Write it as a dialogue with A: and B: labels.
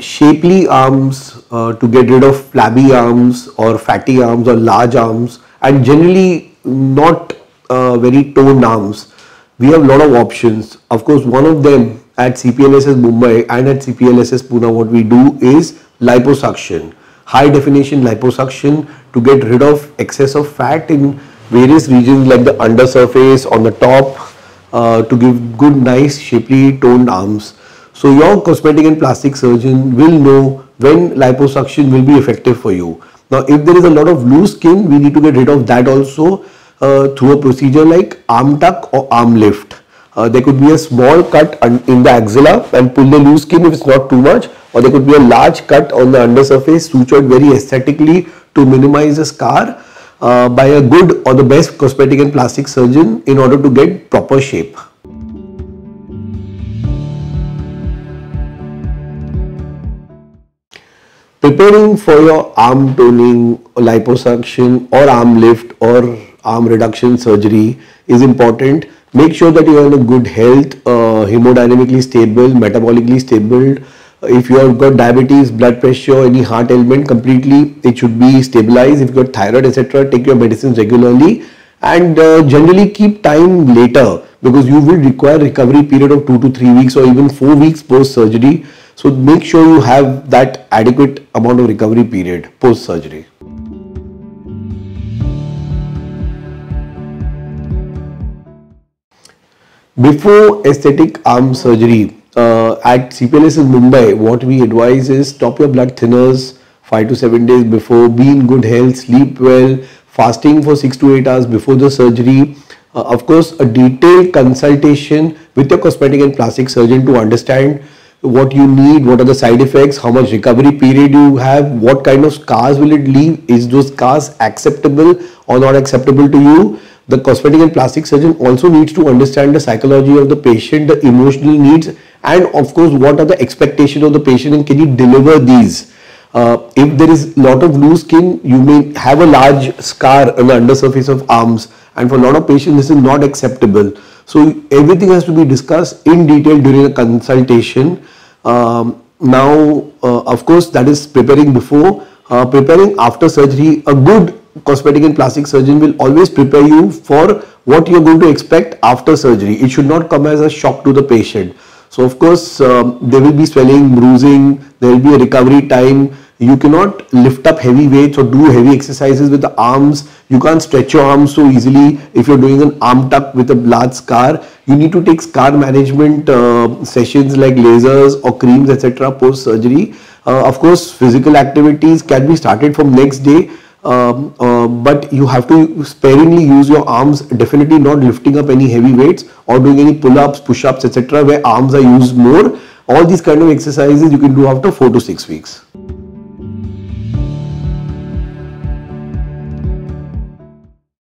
A: shapely arms uh, to get rid of flabby arms or fatty arms or large arms and generally not uh, very toned arms. We have a lot of options. Of course, one of them at CPLSS Mumbai and at CPLSS Pune, what we do is liposuction, high definition liposuction to get rid of excess of fat in various regions like the undersurface, on the top, uh, to give good, nice, shapely toned arms. So your cosmetic and plastic surgeon will know when liposuction will be effective for you. Now, if there is a lot of loose skin, we need to get rid of that also uh, through a procedure like arm tuck or arm lift. Uh, there could be a small cut in the axilla and pull the loose skin if it's not too much or there could be a large cut on the undersurface sutured very aesthetically to minimize the scar uh, by a good or the best cosmetic and plastic surgeon in order to get proper shape. Preparing for your arm toning, liposuction or arm lift or arm reduction surgery is important. Make sure that you are in good health, uh, hemodynamically stable, metabolically stable. If you have got diabetes, blood pressure, any heart ailment, completely it should be stabilized. If you got thyroid, etc., take your medicines regularly and uh, generally keep time later because you will require recovery period of 2 to 3 weeks or even 4 weeks post surgery. So make sure you have that adequate amount of recovery period post surgery. Before aesthetic arm surgery uh, at CPLSS in Mumbai, what we advise is stop your blood thinners 5 to 7 days before, be in good health, sleep well, fasting for 6 to 8 hours before the surgery. Uh, of course, a detailed consultation with your cosmetic and plastic surgeon to understand what you need, what are the side effects, how much recovery period you have, what kind of scars will it leave, is those scars acceptable or not acceptable to you the cosmetic and plastic surgeon also needs to understand the psychology of the patient, the emotional needs, and of course, what are the expectations of the patient and can you deliver these? Uh, if there is a lot of loose skin, you may have a large scar on the undersurface of arms, and for a lot of patients, this is not acceptable. So everything has to be discussed in detail during a consultation. Um, now, uh, of course, that is preparing before. Uh, preparing after surgery, a good cosmetic and plastic surgeon will always prepare you for what you're going to expect after surgery. It should not come as a shock to the patient. So of course, um, there will be swelling, bruising, there will be a recovery time. You cannot lift up heavy weights or do heavy exercises with the arms. You can't stretch your arms so easily if you're doing an arm tuck with a large scar. You need to take scar management uh, sessions like lasers or creams etc. post surgery. Uh, of course, physical activities can be started from next day um, uh, but you have to sparingly use your arms definitely not lifting up any heavy weights or doing any pull-ups push-ups etc where arms are used more all these kind of exercises you can do after 4 to 6 weeks